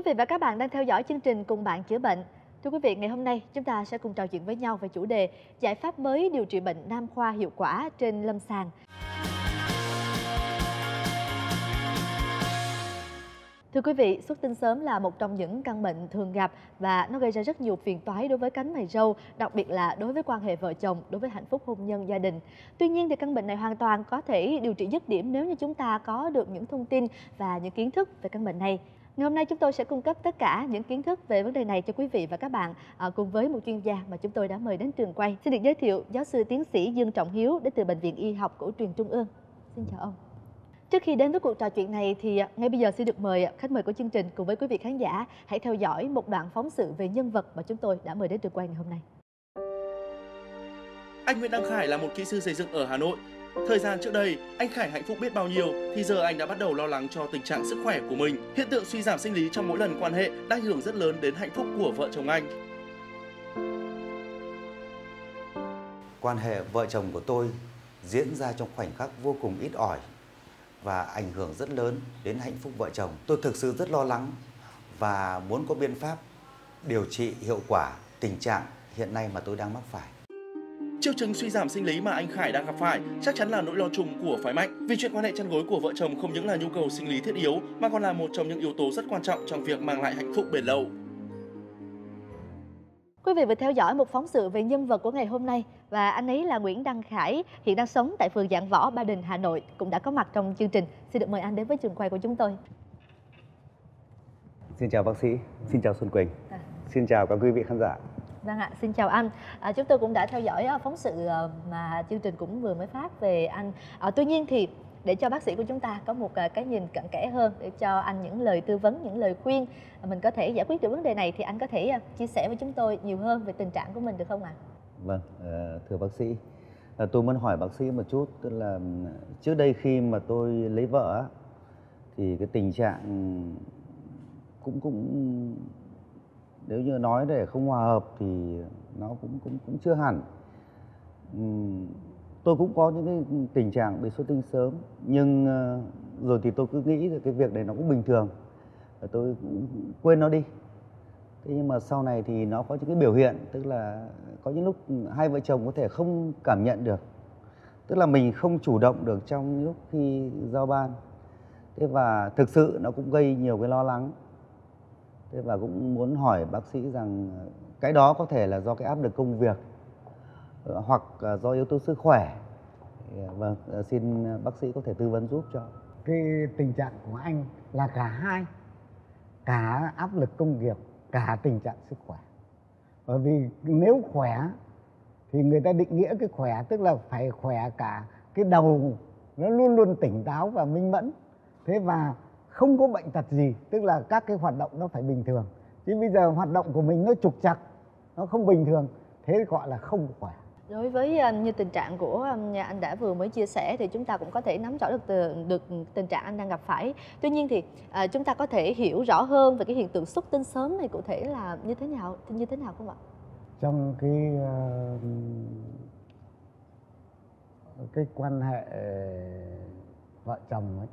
quý vị và các bạn đang theo dõi chương trình Cùng bạn chữa bệnh. Thưa quý vị, ngày hôm nay chúng ta sẽ cùng trò chuyện với nhau về chủ đề giải pháp mới điều trị bệnh nam khoa hiệu quả trên lâm sàng. Thưa quý vị, xuất tinh sớm là một trong những căn bệnh thường gặp và nó gây ra rất nhiều phiền toái đối với cánh mày râu, đặc biệt là đối với quan hệ vợ chồng, đối với hạnh phúc hôn nhân gia đình. Tuy nhiên thì căn bệnh này hoàn toàn có thể điều trị dứt điểm nếu như chúng ta có được những thông tin và những kiến thức về căn bệnh này. Ngày hôm nay chúng tôi sẽ cung cấp tất cả những kiến thức về vấn đề này cho quý vị và các bạn à, cùng với một chuyên gia mà chúng tôi đã mời đến trường quay. Xin được giới thiệu giáo sư tiến sĩ Dương Trọng Hiếu đến từ Bệnh viện Y học Cổ truyền Trung ương. Xin chào ông. Trước khi đến với cuộc trò chuyện này thì à, ngay bây giờ xin được mời à, khách mời của chương trình cùng với quý vị khán giả hãy theo dõi một đoạn phóng sự về nhân vật mà chúng tôi đã mời đến trường quay ngày hôm nay. Anh Nguyễn Đăng Khải là một kỹ sư xây dựng ở Hà Nội. Thời gian trước đây, anh Khải hạnh phúc biết bao nhiêu thì giờ anh đã bắt đầu lo lắng cho tình trạng sức khỏe của mình. Hiện tượng suy giảm sinh lý trong mỗi lần quan hệ đã ảnh hưởng rất lớn đến hạnh phúc của vợ chồng anh. Quan hệ vợ chồng của tôi diễn ra trong khoảnh khắc vô cùng ít ỏi và ảnh hưởng rất lớn đến hạnh phúc vợ chồng. Tôi thực sự rất lo lắng và muốn có biện pháp điều trị hiệu quả tình trạng hiện nay mà tôi đang mắc phải. Triệu chứng suy giảm sinh lý mà anh Khải đang gặp phải chắc chắn là nỗi lo chung của phái mạnh vì chuyện quan hệ chăn gối của vợ chồng không những là nhu cầu sinh lý thiết yếu mà còn là một trong những yếu tố rất quan trọng trong việc mang lại hạnh phúc bền lâu. Quý vị vừa theo dõi một phóng sự về nhân vật của ngày hôm nay và anh ấy là Nguyễn Đăng Khải, hiện đang sống tại phường Dạng Võ, Ba Đình, Hà Nội, cũng đã có mặt trong chương trình. Xin được mời anh đến với trường quay của chúng tôi. Xin chào bác sĩ, xin chào Xuân Quỳnh, À. xin chào các quý vị khán giả. Vâng ạ, xin chào anh. À, chúng tôi cũng đã theo dõi ờ, phóng sự ờ, mà chương trình cũng vừa mới phát về anh. À, tuy nhiên thì để cho bác sĩ của chúng ta có một cái nhìn cận kẽ hơn để cho anh những lời tư vấn, những lời khuyên mình có thể giải quyết được vấn đề này thì anh có thể chia sẻ với chúng tôi nhiều hơn về tình trạng của mình được không ạ? Vâng, thưa bác sĩ, tôi muốn hỏi bác sĩ một chút, tức là trước đây khi mà tôi lấy vợ thì cái tình trạng cũng cũng nếu như nói để không hòa hợp thì nó cũng cũng cũng chưa hẳn. Ừm, tôi cũng có những cái tình trạng bị xuất tinh sớm nhưng ờ, rồi thì tôi cứ nghĩ là cái việc này nó cũng bình thường. Và tôi cũng quên nó đi. Thế nhưng mà sau này thì nó có những cái biểu hiện tức là có những lúc hai vợ chồng có thể không cảm nhận được. Tức là mình không chủ động được trong lúc khi giao ban. Thế và thực sự nó cũng gây nhiều cái lo lắng thế và cũng muốn hỏi bác sĩ rằng, cái đó có thể là do cái áp lực công việc ờ, hoặc ờ, do yếu tố sức khỏe. Ờ, vâng xin bác sĩ có thể tư vấn giúp cho. Cái tình trạng của anh là cả hai, cả áp lực công việc, cả tình trạng sức khỏe. Bởi vì nếu khỏe thì người ta định nghĩa cái khỏe tức là phải khỏe cả cái đầu, nó luôn luôn tỉnh táo và minh mẫn. Thế và không có bệnh tật gì tức là các cái hoạt động nó phải bình thường chứ bây giờ hoạt động của mình nó trục trặc nó không bình thường thế gọi là không khỏe Đối với à, như tình trạng của à, nhà anh đã vừa mới chia sẻ thì chúng ta cũng có thể nắm rõ được từ, được tình trạng anh đang gặp phải. Tuy nhiên thì à, chúng ta có thể hiểu rõ hơn về cái hiện tượng xuất tinh sớm này cụ thể là như thế nào như thế nào không ạ? trong cái ờ, cái quan hệ vợ chồng ấy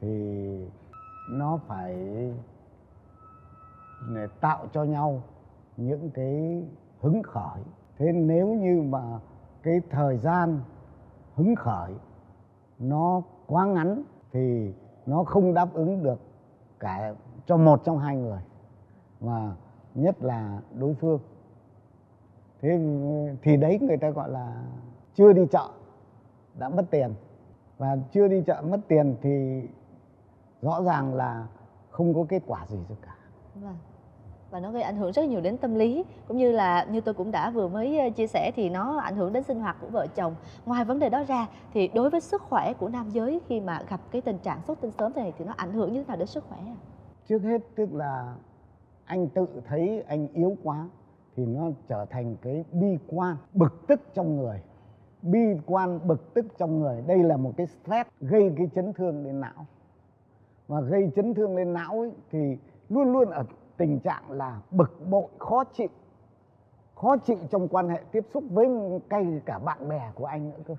thì nó phải để tạo cho nhau những cái hứng khởi. Thế nếu như mà cái thời gian hứng khởi nó quá ngắn thì nó không đáp ứng được cả cho một trong hai người và nhất là đối phương. Thế thì đấy người ta gọi là chưa đi chợ, đã mất tiền. Và chưa đi chợ mất tiền thì rõ ràng là không có kết quả gì rồi cả Vâng. Và nó gây ảnh hưởng rất nhiều đến tâm lý cũng như là như tôi cũng đã vừa mới chia sẻ thì nó ảnh hưởng đến sinh hoạt của vợ chồng. Ngoài vấn đề đó ra thì đối với sức khỏe của nam giới khi mà gặp cái tình trạng xuất tinh sớm này thì nó ảnh hưởng như thế nào đến sức khỏe? trước hết tức là anh tự thấy anh yếu quá thì nó trở thành cái bi quan bực tức trong người bi quan bực tức trong người đây là một cái stress gây cái chấn thương lên não và gây chấn thương lên não ấy, thì luôn luôn ở tình trạng là bực bội khó chịu. Khó chịu trong quan hệ tiếp xúc với ngay cả bạn bè của anh nữa cơ.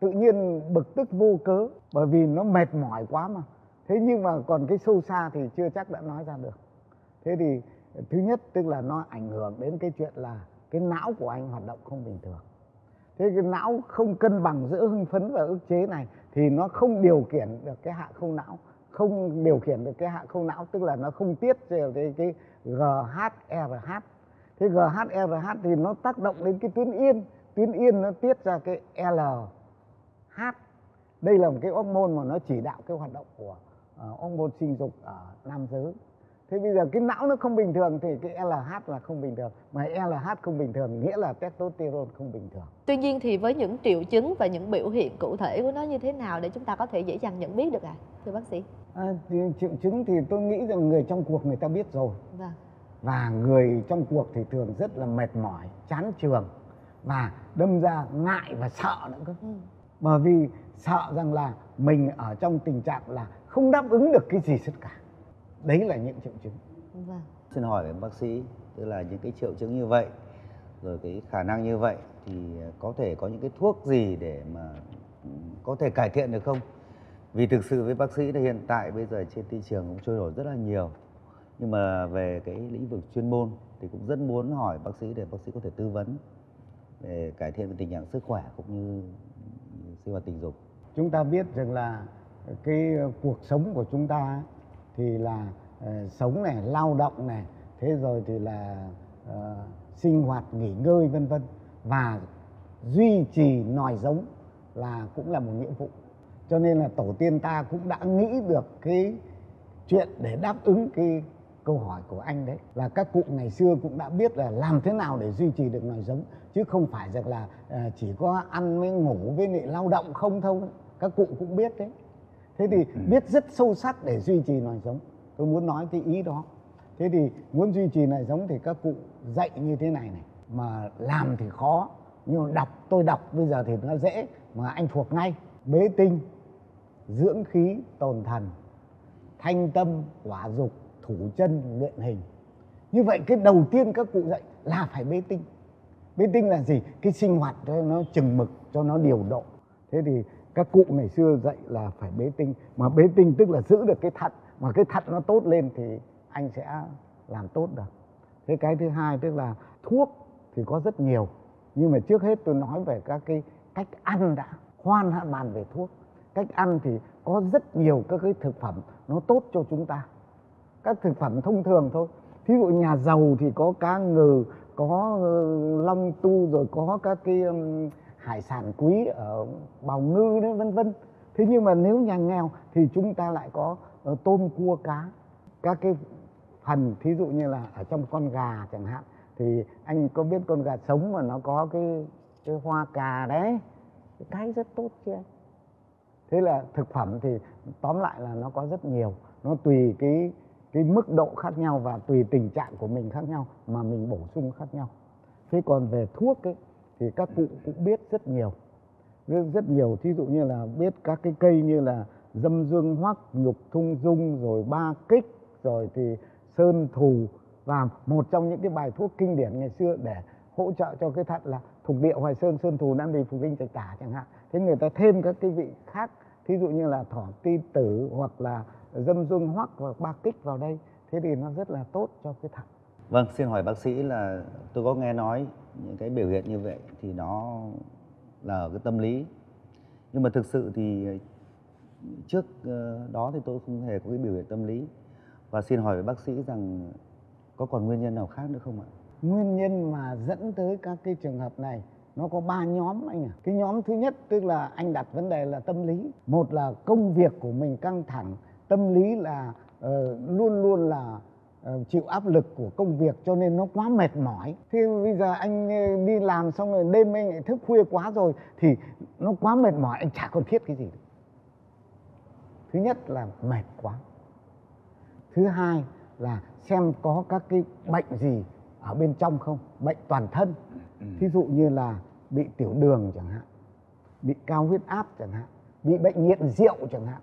Tự nhiên bực tức vô cớ bởi vì nó mệt mỏi quá mà. Thế nhưng mà còn cái sâu xa thì chưa chắc đã nói ra được. Thế thì thứ nhất tức là nó ảnh hưởng đến cái chuyện là cái não của anh hoạt động không bình thường. Thế cái não không cân bằng giữa hưng phấn và ức chế này thì nó không điều khiển được cái hạ không não không điều khiển được cái hạ khâu não tức là nó không tiết ra cái cái GHRH thế GHRH thì nó tác động đến cái tuyến yên. Tuyến yên nó tiết ra cái LH đây là một cái hormone mà nó chỉ đạo cái hoạt động của uh, hormone sinh dục ở nam giới thế bây giờ cái não nó không bình thường thì cái LH là không bình thường mà LH không bình thường nghĩa là testosterone không bình thường Tuy nhiên thì với những triệu chứng và những biểu hiện cụ thể của nó như thế nào để chúng ta có thể dễ dàng nhận biết được ạ, à? thưa bác sĩ? à, thì triệu chứng thì tôi nghĩ rằng người trong cuộc người ta biết rồi Vâng. và người trong cuộc thì thường rất là mệt mỏi chán trường và đâm ra ngại và sợ nữa cơ Ừ. bởi vì sợ rằng là mình ở trong tình trạng là không đáp ứng được cái gì tất cả đấy là những triệu chứng Vâng. Xin hỏi với bác sĩ, tức là những cái triệu chứng như vậy, rồi cái khả năng như vậy thì có thể có những cái thuốc gì để mà có thể cải thiện được không? Vì thực sự với bác sĩ thì hiện tại bây giờ trên thị trường cũng trôi nổi rất là nhiều. Nhưng mà về cái lĩnh vực chuyên môn thì cũng rất muốn hỏi bác sĩ để bác sĩ có thể tư vấn để cải thiện về tình trạng sức khỏe cũng như sinh hoạt tình dục. chúng ta biết rằng là cái cuộc sống của chúng ta thì là ờ, sống này lao động này thế rồi thì là uh, sinh hoạt nghỉ ngơi vân vân. Và duy trì nòi giống là cũng là một nhiệm vụ. Cho nên là tổ tiên ta cũng đã nghĩ được cái chuyện để đáp ứng cái câu hỏi của anh đấy. Là các cụ ngày xưa cũng đã biết là làm thế nào để duy trì được nòi giống chứ không phải rằng là ờ, chỉ có ăn với ngủ với lại lao động không thôi. Các cụ cũng biết đấy thế thì biết rất sâu sắc để duy trì nòi giống. Tôi muốn nói cái ý đó. Thế thì muốn duy trì nòi giống thì các cụ dạy như thế này này. Mà làm thì khó nhưng mà đọc tôi đọc bây giờ thì nó dễ mà anh thuộc ngay. Bế tinh dưỡng khí tồn thần thanh tâm quả dục thủ chân luyện hình. Như vậy cái đầu tiên các cụ dạy là phải bế tinh. Bế tinh là gì? Cái sinh hoạt cho nó chừng mực cho nó điều độ. Thế thì các cụ ngày xưa dạy là phải bế tinh. Mà bế tinh tức là giữ được cái thận. Mà cái thận nó tốt lên thì anh sẽ làm tốt được. Thế cái thứ hai tức là thuốc thì có rất nhiều. Nhưng mà trước hết tôi nói về các cái cách ăn đã. Khoan hạn bàn về thuốc. Cách ăn thì có rất nhiều các cái thực phẩm nó tốt cho chúng ta. Các thực phẩm thông thường thôi. Thí dụ nhà giàu thì có cá ngừ, có ờ, long tu, rồi có các cái hải sản quý ở bào ngư đó vân vân. Thế nhưng mà nếu nhà nghèo thì chúng ta lại có ờ, tôm, cua, cá. Các cái phần, thí dụ như là ở trong con gà chẳng hạn, thì anh có biết con gà sống mà nó có cái cái hoa cà đấy? Cái rất tốt chứ anh. Thế là thực phẩm thì tóm lại là nó có rất nhiều. Nó tùy cái cái mức độ khác nhau và tùy tình trạng của mình khác nhau mà mình bổ sung khác nhau. Thế còn về thuốc ấy thì các cụ cũng biết rất nhiều. Biết rất nhiều, thí dụ như là biết các cái cây như là dâm dương hoắc, nhục thung dung, rồi ba kích, rồi thì sơn thù, và một trong những cái bài thuốc kinh điển ngày xưa để hỗ trợ cho cái thận là thuộc địa hoài sơn sơn thù, nam đi, phục linh, trạch tả chẳng hạn. Thế người ta thêm các cái vị khác, thí dụ như là thỏ ti tử, hoặc là dâm dương hoắc và ba kích vào đây, thế thì nó rất là tốt cho cái thận. Vâng, xin hỏi bác sĩ là tôi có nghe nói những cái biểu hiện như vậy thì nó là ở cái tâm lý. Nhưng mà thực sự thì ờ, trước ờ, đó thì tôi không hề có cái biểu hiện tâm lý. Và xin hỏi với bác sĩ rằng có còn nguyên nhân nào khác nữa không ạ? nguyên nhân mà dẫn tới các cái trường hợp này nó có ba nhóm anh ạ cái nhóm thứ nhất tức là anh đặt vấn đề là tâm lý một là công việc của mình căng thẳng tâm lý là uh, luôn luôn là chịu áp lực của công việc cho nên nó quá mệt mỏi. Thế bây giờ anh ờ, đi làm xong rồi đêm anh lại thức khuya quá rồi thì nó quá mệt mỏi anh chả còn thiết cái gì nữa. thứ nhất là mệt quá. Thứ hai là xem có các cái bệnh gì ở bên trong không bệnh toàn thân. Thí dụ như là bị tiểu đường chẳng hạn bị cao huyết áp chẳng hạn bị bệnh nghiện rượu chẳng hạn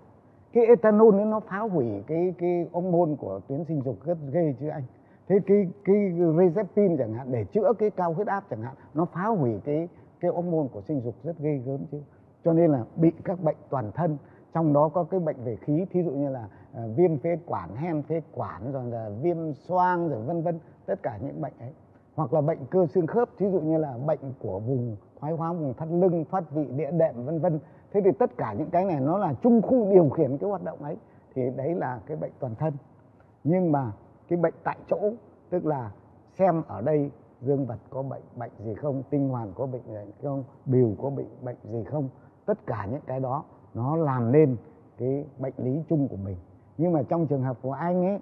cái ethanol ấy nó phá hủy cái cái hormone của tuyến sinh dục rất ghê chứ anh. Thế cái cái rezepin chẳng hạn, để chữa cái cao huyết áp chẳng hạn, nó phá hủy cái cái hormone của sinh dục rất ghê gớm chứ. Cho nên là bị các bệnh toàn thân, trong đó có cái bệnh về khí, thí dụ như là ờ, viêm phế quản, hen phế quản, rồi là viêm xoang, rồi vân vân, tất cả những bệnh ấy. Hoặc là bệnh cơ xương khớp, thí dụ như là bệnh của vùng thoái hóa vùng thắt lưng, thoát vị, địa đệm, vân vân thế thì tất cả những cái này nó là trung khu điều khiển cái hoạt động ấy, thì đấy là cái bệnh toàn thân. Nhưng mà cái bệnh tại chỗ, tức là xem ở đây dương vật có bệnh bệnh gì không, tinh hoàn có bệnh gì không biểu có bị bệnh gì không, tất cả những cái đó nó làm nên cái bệnh lý chung của mình. Nhưng mà trong trường hợp của anh ấy,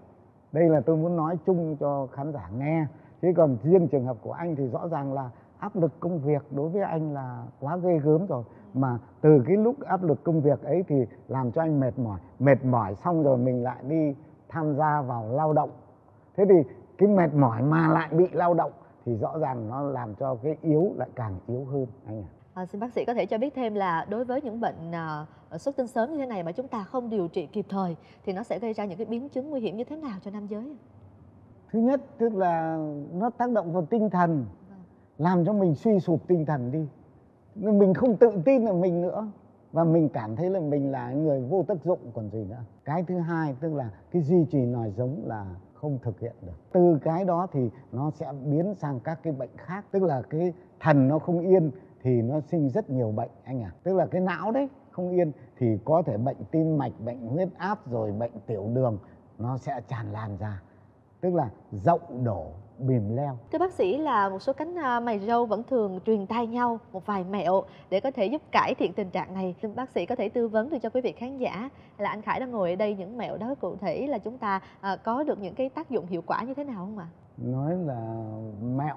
đây là tôi muốn nói chung cho khán giả nghe. Chứ còn riêng trường hợp của anh thì rõ ràng là áp lực công việc đối với anh là quá ghê gớm rồi mà từ cái lúc áp lực công việc ấy thì làm cho anh mệt mỏi. Mệt mỏi xong rồi mình lại đi tham gia vào lao động. Thế thì cái mệt mỏi mà lại bị lao động thì rõ ràng nó làm cho cái yếu lại càng yếu hơn anh ạ. À, xin bác sĩ có thể cho biết thêm là đối với những bệnh à, xuất tinh sớm như thế này mà chúng ta không điều trị kịp thời thì nó sẽ gây ra những cái biến chứng nguy hiểm như thế nào cho nam giới? thứ nhất tức là nó tác động vào tinh thần. Làm cho mình suy sụp tinh thần đi mình không tự tin vào mình nữa. Và mình cảm thấy là mình là người vô tác dụng còn gì nữa. Cái thứ hai tức là cái duy trì nòi giống là không thực hiện được. Từ cái đó thì nó sẽ biến sang các cái bệnh khác. Tức là cái thần nó không yên thì nó sinh rất nhiều bệnh anh ạ. Tức là cái não đấy không yên thì có thể bệnh tim mạch, bệnh huyết áp rồi bệnh tiểu đường nó sẽ tràn lan ra tức là dậu đổ bìm leo Thưa bác sĩ là một số cánh à, mày râu vẫn thường truyền tai nhau một vài mẹo để có thể giúp cải thiện tình trạng này. Bác sĩ có thể tư vấn được cho quý vị khán giả là anh Khải đang ngồi ở đây những mẹo đó cụ thể là chúng ta à, có được những cái tác dụng hiệu quả như thế nào không ạ? nói là mẹo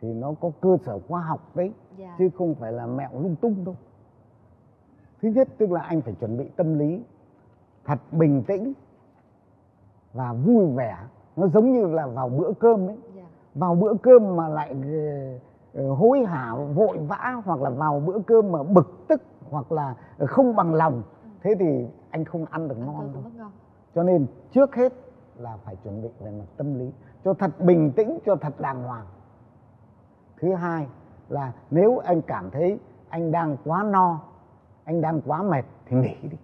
thì nó có cơ sở khoa học đấy Dạ. chứ không phải là mẹo lung tung đâu thứ nhất tức là anh phải chuẩn bị tâm lý thật bình tĩnh và vui vẻ nó giống như là vào bữa cơm ấy. Dạ. vào bữa cơm mà lại ờ, ờ, hối hả vội vã hoặc là vào bữa cơm mà bực tức hoặc là không bằng lòng thế thì anh không ăn được ngon đâu. cho nên trước hết là phải chuẩn bị về mặt tâm lý cho thật bình tĩnh cho thật đàng hoàng. Thứ hai là nếu anh cảm thấy anh đang quá no anh đang quá mệt thì nghỉ đi.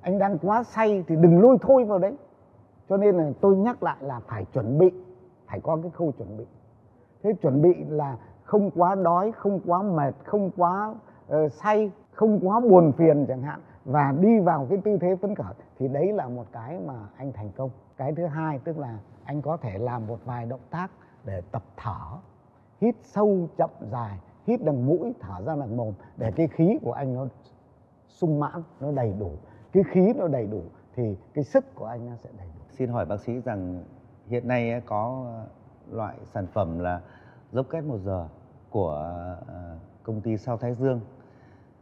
Anh đang quá say thì đừng lôi thôi vào đấy cho nên là tôi nhắc lại là phải chuẩn bị phải có cái khâu chuẩn bị. Thế chuẩn bị là không quá đói không quá mệt không quá uh, say không quá buồn phiền chẳng hạn và đi vào cái tư thế phấn khởi thì đấy là một cái mà anh thành công. Cái thứ hai tức là anh có thể làm một vài động tác để tập thở hít sâu chậm dài hít bằng mũi thở ra bằng mồm để cái khí của anh nó sung mãn nó đầy đủ. Cái khí nó đầy đủ thì cái sức của anh nó sẽ đầy đủ. Xin hỏi bác sĩ rằng hiện nay ờ, có ờ, loại sản phẩm là dốc kết một giờ của ờ, công ty Sao Thái Dương.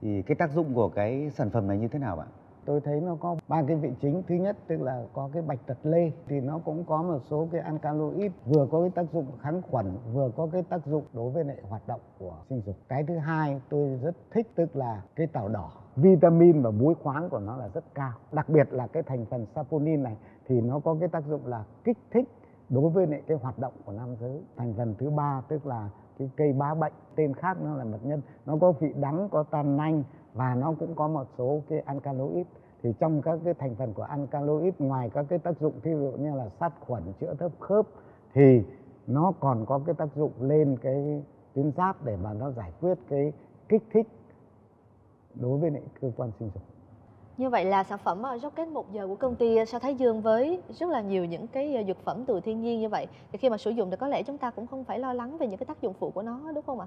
Thì cái tác dụng của cái sản phẩm này như thế nào bạn? tôi thấy nó có ba cái vị chính thứ nhất, tức là có cái bạch tật lê, thì nó cũng có một số cái alkaloid, vừa có cái tác dụng kháng khuẩn, vừa có cái tác dụng đối với lại hoạt động của sinh dục cái thứ hai, tôi rất thích, tức là cái tàu đỏ vitamin và muối khoáng của nó là rất cao. Đặc biệt là cái thành phần saponin này thì nó có cái tác dụng là kích thích đối với lại cái hoạt động của nam giới. Thành phần thứ ba, tức là cái cây bá bệnh, tên khác nó là mật nhân. Nó có vị đắng, có tan nanh và nó cũng có một số cái alkaloid. Thì trong các cái thành phần của alkaloid, ngoài các cái tác dụng ví dụ như là sát khuẩn, chữa thấp khớp, thì nó còn có cái tác dụng lên cái tuyến giáp để mà nó giải quyết cái kích thích đối với lại cơ quan sinh dục Như vậy là sản phẩm ờ, Rocket một giờ của công ty Sao Thái Dương với rất là nhiều những cái ờ, dược phẩm từ thiên nhiên như vậy. Thì khi mà sử dụng thì có lẽ chúng ta cũng không phải lo lắng về những cái tác dụng phụ của nó đúng không ạ?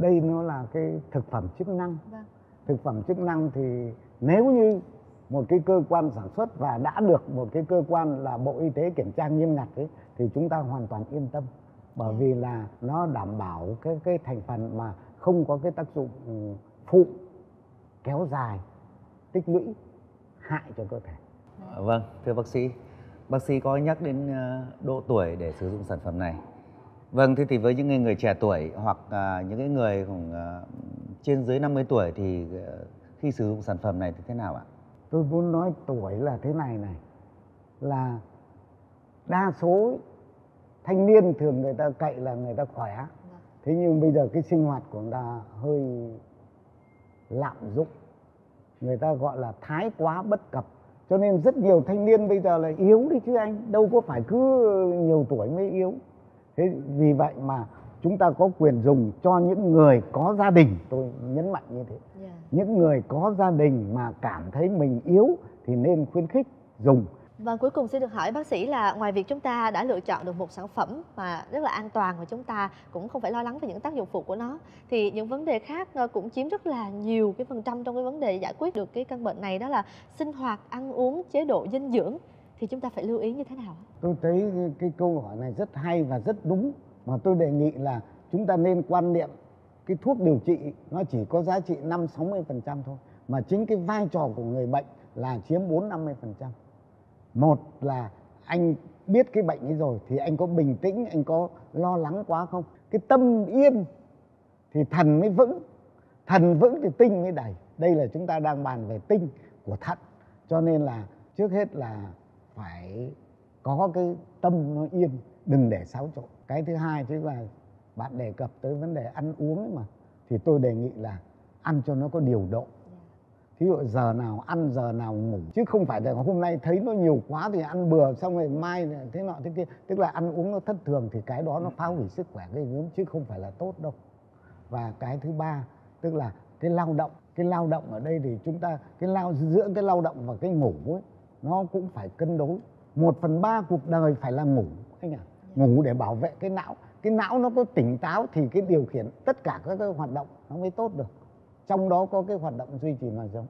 đây nó là cái thực phẩm chức năng. Vâng. thực phẩm chức năng thì nếu như một cái cơ quan sản xuất và đã được một cái cơ quan là bộ y tế kiểm tra nghiêm ngặt ấy thì chúng ta hoàn toàn yên tâm. Bởi vì là nó đảm bảo cái cái thành phần mà không có cái tác dụng ừ, phụ kéo dài tích lũy hại cho cơ thể Vâng, thưa bác sĩ, bác sĩ có nhắc đến ờ, độ tuổi để sử dụng sản phẩm này. Vâng, thế thì với những người, trẻ tuổi hoặc à, những cái người khoảng à, trên dưới 50 tuổi thì ờ, khi sử dụng sản phẩm này thì thế nào ạ? tôi muốn nói tuổi là thế này này là đa số thanh niên thường người ta cậy là người ta khỏe thế nhưng bây giờ cái sinh hoạt của người ta hơi lạm dụng. Người ta gọi là thái quá bất cập. Cho nên rất nhiều thanh niên bây giờ là yếu đi chứ anh đâu có phải cứ nhiều tuổi mới yếu. Thế vì vậy mà chúng ta có quyền dùng cho những người có gia đình. Tôi nhấn mạnh như thế. Dạ. những người có gia đình mà cảm thấy mình yếu thì nên khuyến khích dùng và cuối cùng xin được hỏi bác sĩ là ngoài việc chúng ta đã lựa chọn được một sản phẩm mà rất là an toàn và chúng ta cũng không phải lo lắng về những tác dụng phụ của nó thì những vấn đề khác ờ, cũng chiếm rất là nhiều cái phần trăm trong cái vấn đề giải quyết được cái căn bệnh này đó là sinh hoạt, ăn uống, chế độ dinh dưỡng thì chúng ta phải lưu ý như thế nào? tôi thấy cái, cái câu hỏi này rất hay và rất đúng mà tôi đề nghị là chúng ta nên quan niệm cái thuốc điều trị nó chỉ có giá trị 5 60 phần trăm thôi mà chính cái vai trò của người bệnh là chiếm 4 50 phần trăm một là anh biết cái bệnh ấy rồi thì anh có bình tĩnh, anh có lo lắng quá không? Cái tâm yên thì thần mới vững, thần vững thì tinh mới đầy. Đây là chúng ta đang bàn về tinh của thận. Cho nên là trước hết là phải có cái tâm nó yên, đừng để xáo trộn. Cái thứ hai chứ là bạn đề cập tới vấn đề ăn uống ấy mà, thì tôi đề nghị là ăn cho nó có điều độ thí dụ giờ nào ăn, giờ nào ngủ. Chứ không phải là hôm nay thấy nó nhiều quá thì ăn bừa, xong rồi mai thế nọ thế kia. Tức là ăn uống nó thất thường thì cái đó nó phá hủy sức khỏe gây gớm, chứ không phải là tốt đâu. Và cái thứ ba, tức là cái lao động. Cái lao động ở đây thì chúng ta, cái lao, giữa cái lao động và cái ngủ ấy, nó cũng phải cân đối. Một phần ba cuộc đời phải là ngủ, anh ạ. Ngủ để bảo vệ cái não. Cái não nó có tỉnh táo thì cái điều khiển tất cả các cái hoạt động nó mới tốt được trong đó có cái hoạt động duy trì nói sống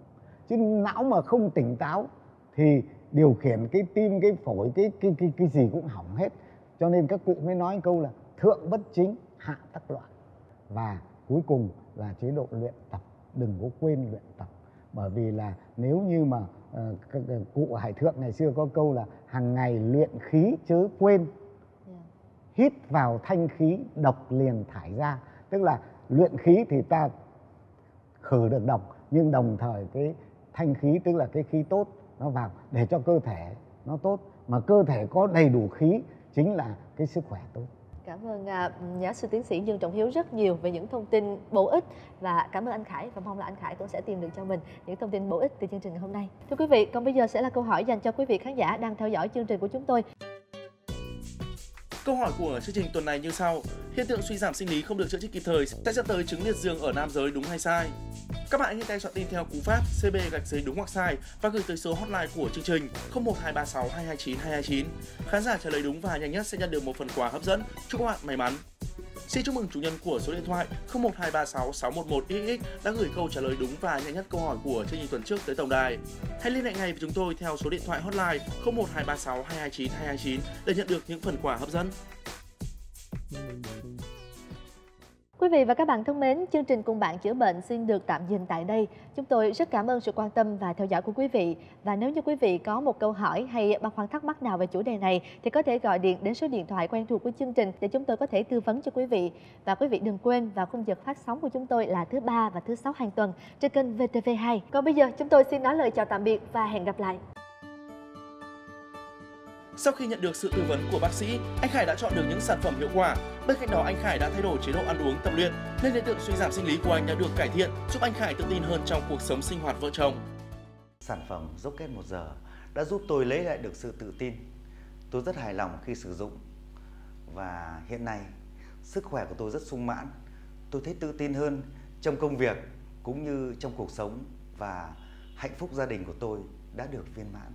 chứ não mà không tỉnh táo thì điều khiển cái tim cái phổi cái cái cái cái gì cũng hỏng hết. Cho nên các cụ mới nói câu là thượng bất chính hạ tắc loạn. Và cuối cùng là chế độ luyện tập. Đừng có quên luyện tập. Bởi vì là nếu như mà các các cụ hải thượng ngày xưa có câu là hàng ngày luyện khí chớ quên. Hít vào thanh khí độc liền thải ra. Tức là luyện khí thì ta khử được độc nhưng đồng thời cái thanh khí tức là cái khí tốt nó vào để cho cơ thể nó tốt mà cơ thể có đầy đủ khí chính là cái sức khỏe tốt Cảm ơn à, giáo sư tiến sĩ Dương Trọng Hiếu rất nhiều về những thông tin bổ ích và cảm ơn anh Khải và mong là anh Khải cũng sẽ tìm được cho mình những thông tin bổ ích từ chương trình ngày hôm nay. Thưa quý vị, còn bây giờ sẽ là câu hỏi dành cho quý vị khán giả đang theo dõi chương trình của chúng tôi. Câu hỏi của chương trình tuần này như sau: Hiện tượng suy giảm sinh lý không được chữa trị kịp thời sẽ dẫn tới chứng liệt dương ở nam giới đúng hay sai? Các bạn hãy tay soạn tin theo cú pháp CB gạch dưới đúng hoặc sai và gửi tới số hotline của chương trình 01236 229 229. Khán giả trả lời đúng và nhanh nhất sẽ nhận được một phần quà hấp dẫn. Chúc các bạn may mắn. Xin chúc mừng chủ nhân của số điện thoại 01236 611 XX đã gửi câu trả lời đúng và nhanh nhất câu hỏi của chương trình tuần trước tới tổng đài. Hãy liên hệ ngay với chúng tôi theo số điện thoại hotline 01236 229 229 để nhận được những phần quà hấp dẫn. Quý vị và các bạn thân mến, chương trình cùng bạn chữa bệnh xin được tạm dừng tại đây. Chúng tôi rất cảm ơn sự quan tâm và theo dõi của quý vị. Và nếu như quý vị có một câu hỏi hay băn khoăn thắc mắc nào về chủ đề này thì có thể gọi điện đến số điện thoại quen thuộc của chương trình để chúng tôi có thể tư vấn cho quý vị. Và quý vị đừng quên vào khung giờ phát sóng của chúng tôi là thứ ba và thứ sáu hàng tuần trên kênh VTV2. Còn bây giờ chúng tôi xin nói lời chào tạm biệt và hẹn gặp lại. Sau khi nhận được sự tư vấn của bác sĩ, anh Khải đã chọn được những sản phẩm hiệu quả. Bên cạnh đó, anh Khải đã thay đổi chế độ ăn uống tập luyện, nên hiện tượng suy giảm sinh lý của anh đã được cải thiện, giúp anh Khải tự tin hơn trong cuộc sống sinh hoạt vợ chồng. Sản phẩm Rocket 1 giờ đã giúp tôi lấy lại được sự tự tin. Tôi rất hài lòng khi sử dụng và hiện nay sức khỏe của tôi rất sung mãn. Tôi thấy tự tin hơn trong công việc cũng như trong cuộc sống và hạnh phúc gia đình của tôi đã được viên mãn.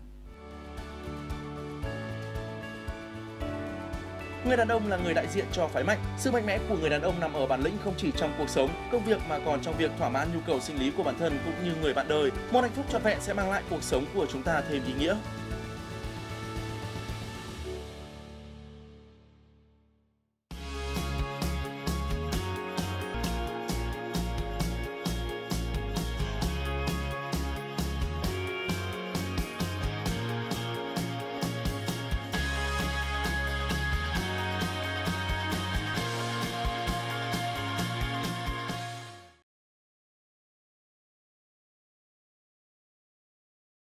Người đàn ông là người đại diện cho phái mạnh. Sự mạnh mẽ của người đàn ông nằm ở bản lĩnh không chỉ trong cuộc sống, công việc mà còn trong việc thỏa mãn nhu cầu sinh lý của bản thân cũng như người bạn đời. Một hạnh phúc trọn vẹn sẽ mang lại cuộc sống của chúng ta thêm ý nghĩa.